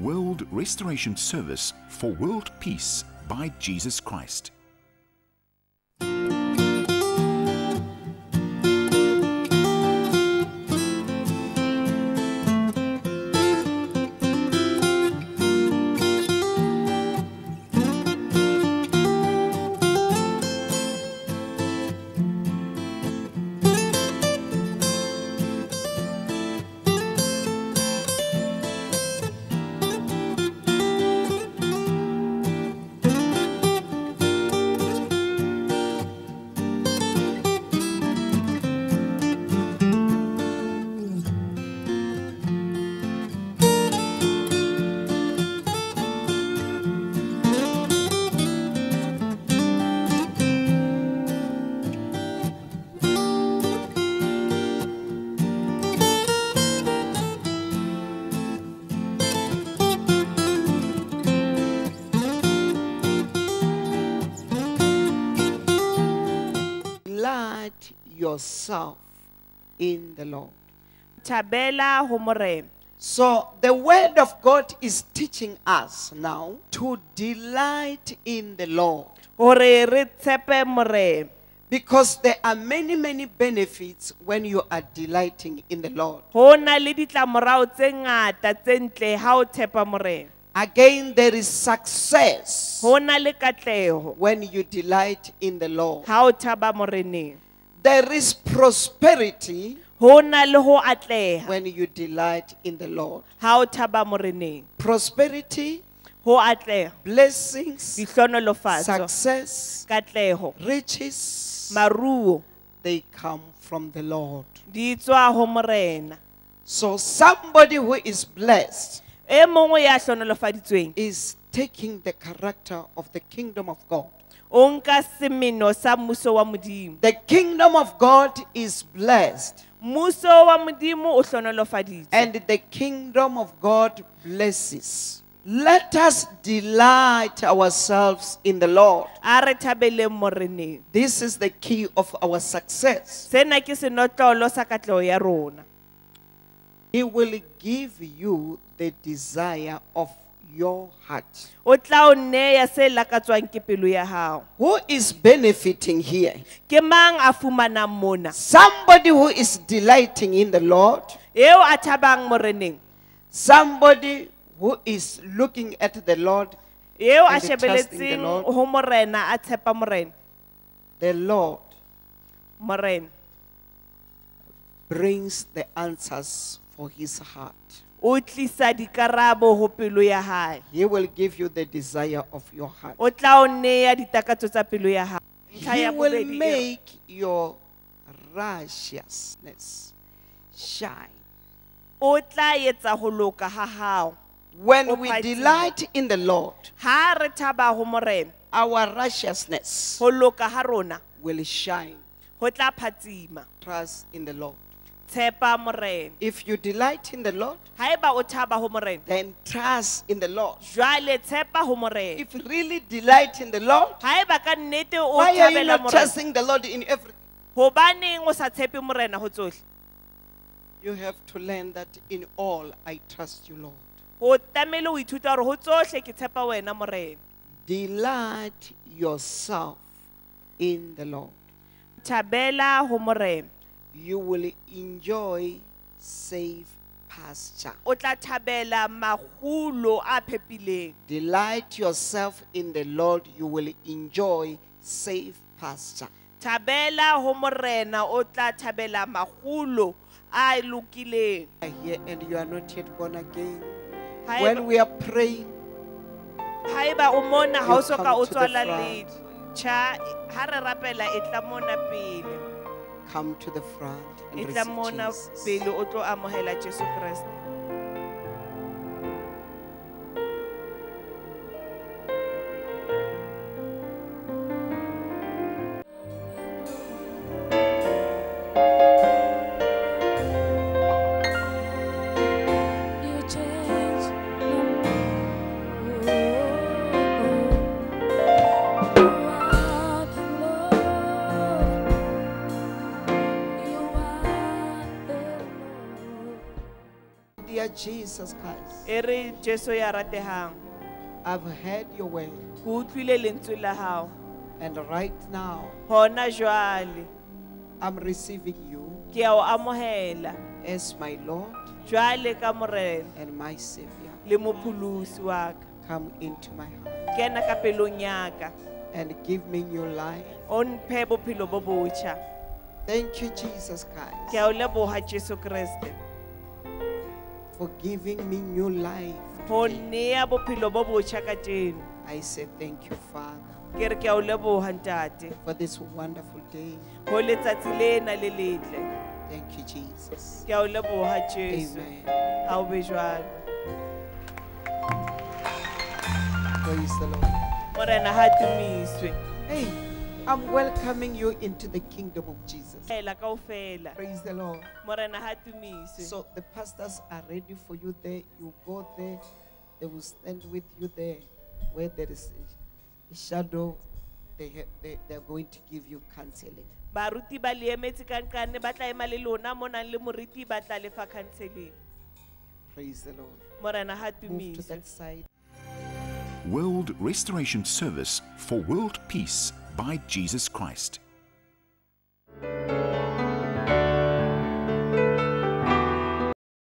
World Restoration Service for World Peace by Jesus Christ. Yourself in the Lord. thabela ho morena So the word of God is teaching us now to delight in the Lord hore re tshepe morena because there are many, many benefits when you are delighting in the Lord. ho na le ditlamorao tse ngata tse ntle ha o tshepa morena Again, there is success when you delight in the Lord. Ha o thaba moreneng There is prosperity ho na le ho atleha. when you delight in the Lord. thaba Prosperity, ho atleha. blessings, dihlonolofatso success, katleho. riches, maruo. they come from the Lord. di tswa ho morena. So somebody who is blessed e mongwe ya hlonolofaditsweng. is taking the character of the kingdom of God. O nka semeno sa mmuso wa modimo The kingdom of God is blessed, mmuso wa modimo o hlonolofaditswe and the kingdom of God blesses. Let us delight ourselves in the Lord. a re thabeleng moreneng This is the key of our success. sena ke senotlolo sa katleho ya rona He will give you the desire of your heart. o tla o neya se lakatswang ke pelo ya Who is benefiting here? ke mang a fumanang mona Somebody who is delighting in the Lord, eo a thabang moreneng somebody who is looking at the Lord, eo a And trusting the shebeletseng Lord. ho morena a tshepa morena the Lord morena brings the answers for his heart. O tlisa dikarabo ho pelo ya hae He will give you the desire of your heart. o tla o neya ditakatso tsa pelo ya hao Ntlha He ya will bobedi make your righteousness shine. o tla etsa ho loka ha hao When we delight in the Lord, ha re thaba ho morena our righteousness ho loka ha rona will shine. ho tla phatsima Trust in the Lord. Tshepa morena If you delight in the Lord, haeba o thaba ho morena then trust in the Lord. jwale tshepa ho morena If you really delight in the Lord, haeba ka nnete o why are you thabela not morena trusting the Lord in everything? hobaneng o sa tshepe morena ho tsohle You have to learn that in all I trust you, Lord. ho tlamehile o ithuta hore ho tsohle ke tshepa wena morena Delight yourself in the Lord. thabela ho morena You will enjoy safe pasture. o tla thabela makgulo a phepileng Delight yourself in the Lord, you will enjoy safe pasture. thabela ho morena o tla thabela makgulo a lokileng Here and you are not yet born again. When we are praying, haeba o mona ha o soka come o to the tswala front. ledi ha re rapela e tla mona pele come to the front and receive Jesus. Dear Jesus Christ, e re jesu ya ratehang. I've heard your word, ke utlwile lentswe la hao. And right now gona jwale. I'm receiving you ke a o amohela. as my Lord jwale ka morena. and my Savior. le mopholosi wa ka. Come into my heart. Kena ka pelong ya and give me new life. o mphe bophelo bo Thank you, Jesus ke Christ, a o leboga jesu kreste for giving me new life. today. nea bophelo bo botjha ka teno I say thank you, Father, ke re ke a o leboga ntate for this wonderful day. go letsatsi lena le letle Thank you, Jesus. ke a o leboga jesu Amen. ga o be jalo Praise the Lord. morena ga tumiswe Hey, I'm welcoming you into the kingdom of Jesus. ela kao fela Praise the Lord. morena ga tumiswe So the pastors are ready for you there. You go there, they will stand with you there. Where there is a, a shadow, they, ha- they, they're going to give you counseling. baruti ba le emetse kankane ba tla ema le lona mo nang le moriti ba tla lefa counseling Praise the Lord. morena ga Move to tumiswe that side. World Restoration Service for World Peace by Jesus Christ.